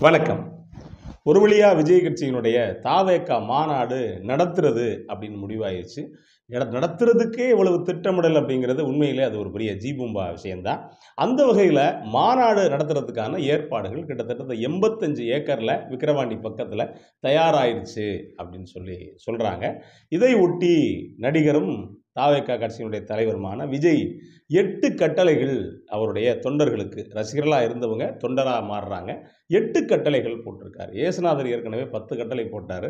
வணக்கம். ஒரு வழியாக விஜய் கட்சியினுடைய தாவேக்கா மாநாடு நடத்துறது அப்படின்னு முடிவாயிருச்சு. நடத்துறதுக்கே இவ்வளவு திட்டமிடல் அப்படிங்கிறது உண்மையிலே அது ஒரு பெரிய ஜீபூம்பா விஷயம்தான். அந்த வகையில் மாநாடு நடத்துறதுக்கான ஏற்பாடுகள் கிட்டத்தட்ட எண்பத்தஞ்சு ஏக்கரில் விக்கிரவாண்டி பக்கத்தில் தயாராயிருச்சு அப்படின்னு சொல்லி சொல்கிறாங்க இதை ஒட்டி நடிகரும் தாவேக்கா கட்சியினுடைய தலைவருமான விஜய் எட்டு கட்டளைகள் அவருடைய தொண்டர்களுக்கு ரசிகர்களாக இருந்தவங்க தொண்டராக மாறுறாங்க. எட்டு கட்டளைகள் போட்டிருக்காரு. ஏசுநாதர் ஏற்கனவே பத்து கட்டளை போட்டார்.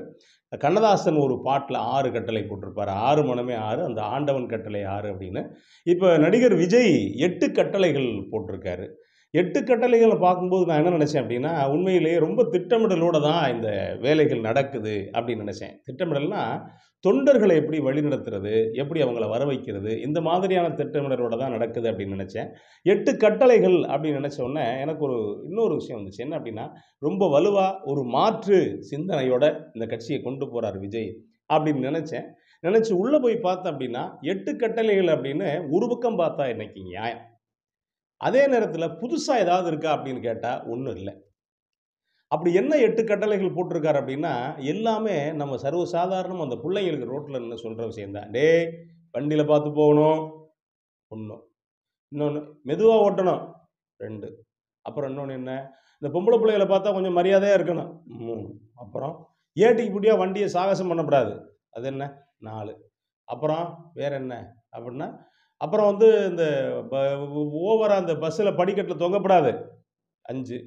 கண்ணதாசன் ஒரு பாட்டில் ஆறு கட்டளை போட்டிருப்பார். ஆறு மனமே ஆறு அந்த ஆண்டவன் கட்டளை ஆறு அப்படின்னு. இப்போ நடிகர் விஜய் எட்டு கட்டளைகள் போட்டிருக்காரு. எட்டு கட்டளைகளை பார்க்கும்போது நான் என்ன நினச்சேன் அப்படின்னா உண்மையிலேயே ரொம்ப திட்டமிடலோடு தான் இந்த வேலைகள் நடக்குது அப்படின்னு நினச்சேன். திட்டமிடல்னா தொண்டர்களை எப்படி வழிநடத்துறது எப்படி அவங்கள வர வைக்கிறது இந்த மாதிரியான திட்டமிடலோட தான் நடக்குது அப்படின்னு நினச்சேன். எட்டு கட்டளைகள் அப்படின்னு நினச்ச உடனே எனக்கு ஒரு இன்னொரு விஷயம் வந்துச்சு. என்ன அப்படின்னா ரொம்ப வலுவாக ஒரு மாற்று சிந்தனையோட இந்த கட்சியை கொண்டு போகிறார் விஜய் அப்படின்னு நினச்சேன். நினச்சி உள்ளே போய் பார்த்தேன் அப்படின்னா எட்டு கட்டளைகள் அப்படின்னு ஒரு பக்கம் பார்த்தா இன்னைக்கு நியாயம். அதே நேரத்தில் புதுசாக ஏதாவது இருக்கா அப்படின்னு கேட்டால் ஒன்றும் இல்லை. அப்படி என்ன எட்டு கட்டளைகள் போட்டிருக்காரு அப்படின்னா எல்லாமே நம்ம சர்வசாதாரணம் அந்த பிள்ளைங்களுக்கு ரோட்டில் நின்று சொல்கிற விஷயந்தான் டேய் வண்டியில் பார்த்து போகணும். ஒன்றும் இன்னொன்று மெதுவாக ஓட்டணும். ரெண்டு. அப்புறம் இன்னொன்று என்ன? இந்த பொம்பளை பிள்ளைகளை பார்த்தா கொஞ்சம் மரியாதையாக இருக்கணும். மூணு. அப்புறம் ஏட்டிக்கு பிடியாக வண்டியை சாகசம் பண்ணக்கூடாது அது என்ன? நாலு. அப்புறம் வேற என்ன? அப்படின்னா அப்புறம் வந்து இந்த ஓவராக அந்த பஸ்ஸில் படிக்கட்டில் தொங்கப்படாது. அஞ்சு.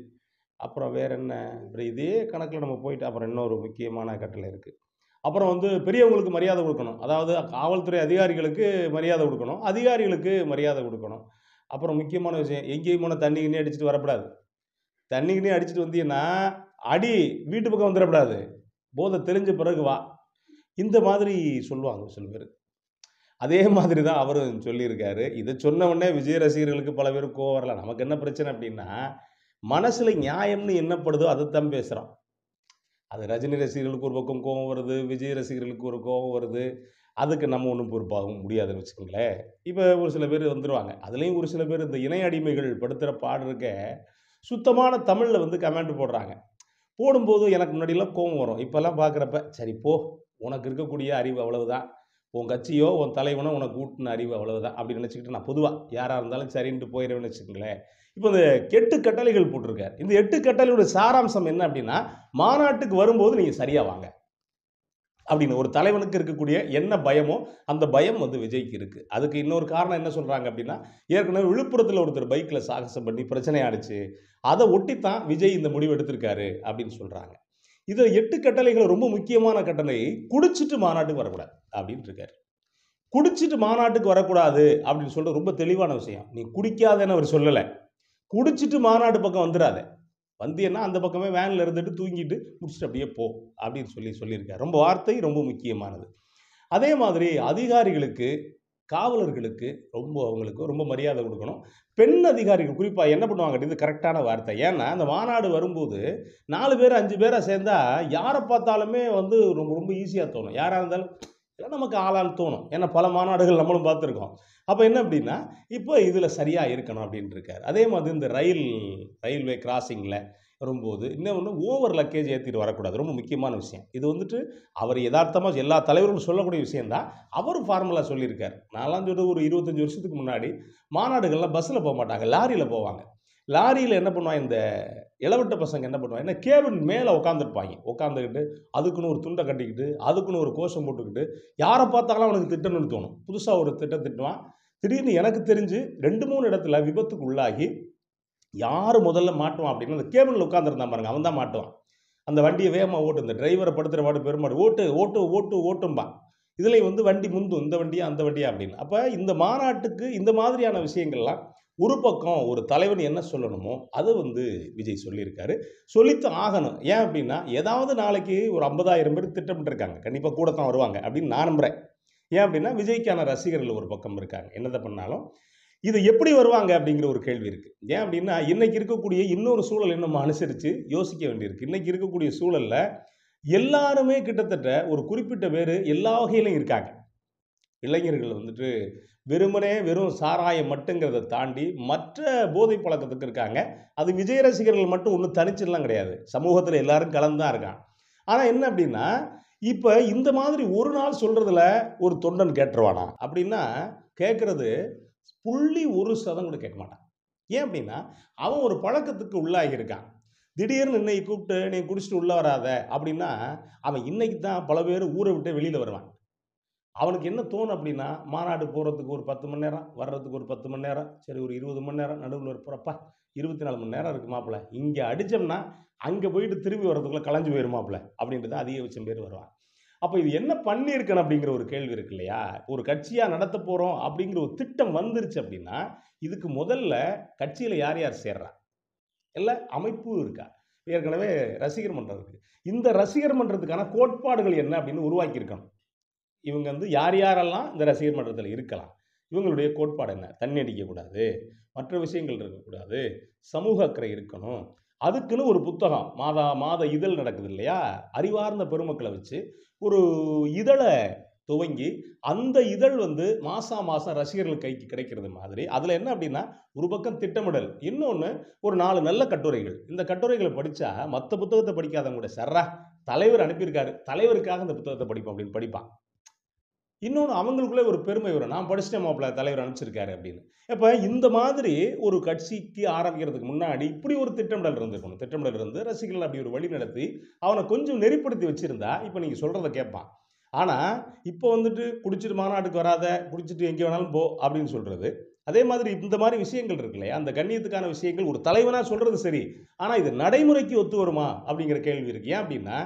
அப்புறம் வேற என்ன? அப்புறம் இதே கணக்கில் நம்ம போயிட்டு அப்புறம் இன்னொரு முக்கியமான கட்டளை இருக்குது அப்புறம் வந்து பெரியவங்களுக்கு மரியாதை கொடுக்கணும். அதாவது காவல்துறை அதிகாரிகளுக்கு மரியாதை கொடுக்கணும். அதிகாரிகளுக்கு மரியாதை கொடுக்கணும். அப்புறம் முக்கியமான விஷயம் எங்கேயும் போனால் தண்ணி கிண்ணி அடிச்சுட்டு வரக்கூடாது தண்ணி கிண்ணி அடிச்சுட்டு வந்தீங்கன்னா அடி வீட்டு பக்கம் வந்துடக்கூடாது போதை தெரிஞ்ச பிறகு வா. இந்த மாதிரி சொல்லுவாங்க சில பேர். அதே மாதிரி தான் அவரும் சொல்லியிருக்காரு. இதை சொன்ன உடனே விஜய் ரசிகர்களுக்கு பல பேர் கோவம் வரலாம் நமக்கு என்ன பிரச்சனை அப்படின்னா மனசில் நியாயம்னு என்னப்படுதோ அதை தான் பேசுகிறோம் அது ரஜினி ரசிகர்களுக்கு ஒரு பக்கம் கோவம் வருது விஜய் ரசிகர்களுக்கு ஒரு கோவம் வருது. அதுக்கு நம்ம ஒன்றும் பொறுப்பாகவும் முடியாதுன்னு வச்சுக்கோங்களேன். இப்போ ஒரு சில பேர் வந்துடுவாங்க அதுலேயும் ஒரு சில பேர் இந்த இணை அடிமைகள் படுத்துகிற பாடு இருக்க சுத்தமான தமிழில் வந்து கமெண்ட் போடுறாங்க. போடும்போது எனக்கு முன்னாடிலாம் கோவம் வரும். இப்போல்லாம் பார்க்குறப்ப சரி போ உனக்கு இருக்கக்கூடிய அறிவு அவ்வளவுதான். உன் கட்சியோ உன் தலைவனோ உனக்கு ஊட்டின அறிவு அவ்வளவுதான் அப்படி நினச்சிக்கிட்டு நான் பொதுவாக யாராக இருந்தாலும் சரின்ட்டு போயிடுவேன்னு வச்சுக்கோங்களேன். இப்போ இந்த எட்டு கட்டளைகள் போட்டிருக்காரு. இந்த எட்டு கட்டளையோட சாராம்சம் என்ன அப்படின்னா மாநாட்டுக்கு வரும்போது நீங்கள் சரியாக வாங்க. அப்படின்னு ஒரு தலைவனுக்கு இருக்கக்கூடிய என்ன பயமோ அந்த பயம் வந்து விஜய்க்கு இருக்குது அதுக்கு இன்னொரு காரணம் என்ன சொல்கிறாங்க அப்படின்னா ஏற்கனவே விழுப்புரத்தில் ஒருத்தர் பைக்கில் சாகசம் பண்ணி பிரச்சனை ஆயிடுச்சு. அதை ஒட்டித்தான் விஜய் இந்த முடிவு எடுத்திருக்காரு அப்படின்னு சொல்கிறாங்க இதில் எட்டு கட்டளைகள் ரொம்ப முக்கியமான கட்டளை குடிச்சிட்டு மாநாட்டுக்கு வரக்கூடாது அப்படின்னு இருக்காரு. குடிச்சிட்டு மாநாட்டுக்கு வரக்கூடாது அப்படின்னு சொல்லிட்டு ரொம்ப தெளிவான விஷயம். நீ குடிக்காதேன்னு அவர் சொல்லலை. குடிச்சிட்டு மாநாடு பக்கம் வந்துடாத வந்தீன்னா அந்த பக்கமே வேனில் இருந்துட்டு தூங்கிட்டு முடிச்சுட்டு அப்படியே போ அப்படின்னு சொல்லி சொல்லியிருக்காரு. ரொம்ப வார்த்தை ரொம்ப முக்கியமானது. அதே மாதிரி அதிகாரிகளுக்கு காவலர்களுக்கு ரொம்ப அவங்களுக்கு ரொம்ப மரியாதை கொடுக்கணும். பெண் அதிகாரிகள் குறிப்பாக என்ன பண்ணுவாங்க இது கரெக்டான வார்த்தை. ஏன்னா அந்த மாநாடு வரும்போது நாலு பேர் அஞ்சு பேரை சேர்ந்தால் யாரை பார்த்தாலுமே வந்து ரொம்ப ரொம்ப ஈஸியாக தோணும். யாராக இருந்தாலும் எல்லாம் நமக்கு ஆளான்னு தோணும். ஏன்னா பல மாநாடுகள் நம்மளும் பார்த்துருக்கோம். அப்போ என்ன அப்படின்னா இப்போ இதில் சரியாக இருக்கணும் அப்படின்ட்டு அதே மாதிரி இந்த ரயில் ரயில்வே கிராசிங்கில் வரும்போது இன்னொன்று ஓவர் லக்கேஜ் ஏற்றிட்டு வரக்கூடாது. ரொம்ப முக்கியமான விஷயம். இது வந்துட்டு அவர் யதார்த்தமாக எல்லா தலைவர்களும் சொல்லக்கூடிய விஷயந்தான் அவர் ஃபார்முலா சொல்லியிருக்கார். நான்லாம் சொல்ல ஒரு இருபத்தஞ்சி வருஷத்துக்கு முன்னாடி மாநாடுகள்லாம் பஸ்ஸில் போக மாட்டாங்க லாரியில் போவாங்க. லாரியில் என்ன பண்ணுவாங்க இந்த இளவட்ட பசங்க என்ன பண்ணுவாங்க என்ன கேபின் மேலே உட்காந்துருப்பாங்க உட்காந்துக்கிட்டு அதுக்குன்னு ஒரு துண்டை கட்டிக்கிட்டு அதுக்குன்னு ஒரு கோஷம் போட்டுக்கிட்டு யாரை பார்த்தாலும் அவனுக்கு திட்டணும்னு தோணும். புதுசாக ஒரு திட்டம் திட்டுவான். திடீர்னு எனக்கு தெரிஞ்சு ரெண்டு மூணு இடத்துல விபத்துக்கு உள்ளாகி யார் முதல்ல மாட்டுவான் அப்படின்னு அந்த கேபினில் உட்காந்துருந்தான் பாருங்க அவன் தான் மாட்டுவான். அந்த வண்டியை வேகமாக ஓட்டு இந்த டிரைவரை படுத்துகிற பாடு பெருமாடு ஓட்டு ஓட்டு ஓட்டு ஓட்டும்பான் இதுலேயும் வந்து வண்டி முந்தும் இந்த வண்டியா அந்த வண்டியா அப்படின்னு. அப்போ இந்த மாநாட்டுக்கு இந்த மாதிரியான விஷயங்கள்லாம் ஒரு பக்கம் ஒரு தலைவன் என்ன சொல்லணுமோ அதை வந்து விஜய் சொல்லியிருக்காரு. சொல்லித்தான் ஆகணும். ஏன் அப்படின்னா ஏதாவது நாளைக்கு ஒரு ஐம்பதாயிரம் பேர் திட்டமிட்டிருக்காங்க. கண்டிப்பாக கூட தான் வருவாங்க அப்படின்னு நான் நம்புகிறேன் ஏன் அப்படின்னா விஜய்க்கான ரசிகர்கள் ஒரு பக்கம் இருக்காங்க. என்னதை பண்ணாலும் இது எப்படி வருவாங்க அப்படிங்கிற ஒரு கேள்வி இருக்குது ஏன் அப்படின்னா இன்னைக்கு இருக்கக்கூடிய இன்னொரு சூழல் நம்ம அனுசரித்து யோசிக்க வேண்டியிருக்கு. இன்னைக்கு இருக்கக்கூடிய சூழலில் எல்லாருமே கிட்டத்தட்ட ஒரு குறிப்பிட்ட பேர் எல்லா வகையிலும் இருக்காங்க. இளைஞர்கள் வந்துட்டு வெறுமனே வெறும் சாராயம் மட்டுங்கிறத தாண்டி மற்ற போதை பழக்கத்துக்கு இருக்காங்க. அது விஜய் ரசிகர்கள் மட்டும் ஒன்றும் தனிச்செல்லாம் கிடையாது. சமூகத்தில் எல்லாரும் கலந்து தான் இருக்கான் ஆனால் என்ன அப்படின்னா இப்போ இந்த மாதிரி ஒரு நாள் சொல்கிறதுல ஒரு தொண்டன் கேட்டுருவானா? அப்படின்னா கேட்குறது புள்ளி ஒரு சதம் கூட கேட்க மாட்டான். ஏன் அப்படின்னா அவன் ஒரு பழக்கத்துக்கு உள்ளாகி இருக்கான். திடீர்னு இன்னைக்கு கூப்பிட்டு நீ குடிச்சிட்டு உள்ள வராத அப்படின்னா அவன் இன்னைக்கு தான் பல பேர் ஊரை விட்டு வெளியில் வருவான் அவனுக்கு என்ன தோணும் அப்படின்னா மாநாடு போகிறதுக்கு ஒரு பத்து மணி நேரம் வர்றதுக்கு ஒரு பத்து மணி நேரம் சரி ஒரு இருபது மணி நேரம் நடுவில் இருப்பறப்பா இருபத்தி நாலு மணி நேரம் இருக்கு மாப்பிள்ள இங்கே அடித்தோம்னா அங்கே போயிட்டு திரும்பி வர்றதுக்குள்ளே கலைஞ்சு போயிருமாப்பிள்ள அப்படின்றது அதிகபட்சம் பேர் வருவான் அப்போ இது என்ன பண்ணியிருக்கணும் அப்படிங்கிற ஒரு கேள்வி இருக்கு இல்லையா? ஒரு கட்சியாக நடத்த போகிறோம் அப்படிங்கிற ஒரு திட்டம் வந்துருச்சு அப்படின்னா இதுக்கு முதல்ல கட்சியில் யார் யார் சேர்றா? இல்லை அமைப்பு இருக்கா? ஏற்கனவே ரசிகர் மன்றம் இருக்கு. இந்த ரசிகர் மன்றத்துக்கான கோட்பாடுகள் என்ன அப்படின்னு உருவாக்கியிருக்கணும். இவங்க வந்து யார் யாரெல்லாம் இந்த ரசிகர் மன்றத்தில் இருக்கலாம்? இவங்களுடைய கோட்பாடு என்ன? தண்ணி அடிக்கக்கூடாது. மற்ற விஷயங்கள் இருக்கக்கூடாது. சமூக அக்கறை இருக்கணும். அதுக்குன்னு ஒரு புத்தகம் மாதா மாத இதழ் நடக்குது இல்லையா? அறிவார்ந்த பெருமக்களை வச்சு ஒரு இதழை துவங்கி அந்த இதழ் வந்து மாசா மாசம் ரசிகர்கள் கைக்கு கிடைக்கிறது மாதிரி. அதில் என்ன அப்படின்னா ஒரு பக்கம் திட்டமிடல் இன்னொன்று ஒரு நாலு நல்ல கட்டுரைகள். இந்த கட்டுரைகளை படித்தா மற்ற புத்தகத்தை படிக்காதவங்க கூட சர்ரா தலைவர் அனுப்பியிருக்காரு தலைவருக்காக இந்த புத்தகத்தை படிப்போம் அப்படின்னு படிப்பான். இன்னொன்று அவங்களுக்குள்ளே ஒரு பெருமை வரும். நான் படிச்சிட்டேன் மாப்பிள்ள தலைவர் அனுப்பிச்சிருக்காரு அப்படின்னு. இப்போ இந்த மாதிரி ஒரு கட்சிக்கு ஆரம்பிக்கிறதுக்கு முன்னாடி இப்படி ஒரு திட்டமிடல் இருந்துருக்கணும். திட்டமிடல் இருந்து ரசிகர்கள் அப்படி ஒரு வழி நடத்தி அவனை கொஞ்சம் நெறிப்படுத்தி வச்சிருந்தா இப்போ நீங்கள் சொல்கிறத கேட்பான். ஆனால் இப்போ வந்துட்டு குடிச்சிட்டு மாநாட்டுக்கு வராத குடிச்சிட்டு எங்கே வேணாலும் போ அப்படின்னு சொல்கிறது அதே மாதிரி இந்த மாதிரி விஷயங்கள் இருக்கு இல்லையா? அந்த கண்ணியத்துக்கான விஷயங்கள் ஒரு தலைவனாக சொல்கிறது சரி. ஆனால் இது நடைமுறைக்கு ஒத்து வருமா அப்படிங்கிற கேள்வி இருக்கு. ஏன் அப்படின்னா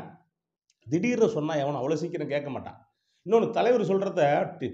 திடீர்னு சொன்னால் எவனும் அவ்வளோ சீக்கிரம் கேட்க மாட்டான். இன்னொன்று தலைவர் சொல்கிறத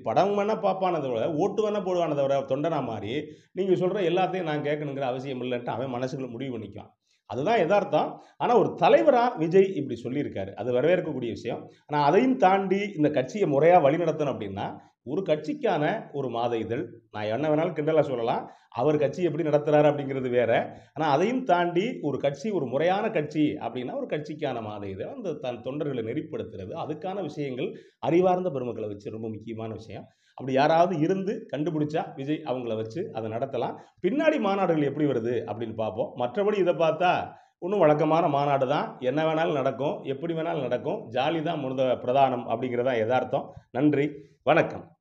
படம் வேணால் பார்ப்பானதை விட ஓட்டு வேணால் போடுவானதை தவிர தொண்டனா மாதிரி நீங்கள் சொல்கிற எல்லாத்தையும் நான் கேட்கணுங்கிற அவசியம் இல்லைன்ட்டு அவன் மனசுக்குள்ள முடிவு பண்ணிக்குவான். அதுதான் யதார்த்தம். ஆனால் ஒரு தலைவராக விஜய் இப்படி சொல்லியிருக்காரு. அது வரவேற்கக்கூடிய விஷயம். ஆனால் அதையும் தாண்டி இந்த கட்சியை முறையாக வழிநடத்தணும் அப்படின்னா ஒரு கட்சிக்கான ஒரு மாத இதழ். நான் என்ன வேணாலும் கிண்டலாக சொல்லலாம். அவர் கட்சி எப்படி நடத்துகிறாரு அப்படிங்கிறது வேற. ஆனால் அதையும் தாண்டி ஒரு கட்சி ஒரு முறையான கட்சி அப்படின்னா ஒரு கட்சிக்கான மாத இதழ் அந்த தன் தொண்டர்களை நெறிப்படுத்துறது. அதுக்கான விஷயங்கள் அறிவார்ந்த பெருமக்களை வச்சு ரொம்ப முக்கியமான விஷயம். அப்படி யாராவது இருந்து கண்டுபிடிச்சா விஜய் அவங்கள வச்சு அதை நடத்தலாம். பின்னாடி மாநாடுகள் எப்படி வருது அப்படின்னு பார்ப்போம். மற்றபடி இதை பார்த்தா இன்னும் வழக்கமான மாநாடு தான். என்ன வேணாலும் நடக்கும் எப்படி வேணாலும் நடக்கும். ஜாலி தான் முழுத பிரதானம் அப்படிங்கிறதான் யதார்த்தம். நன்றி. வணக்கம்.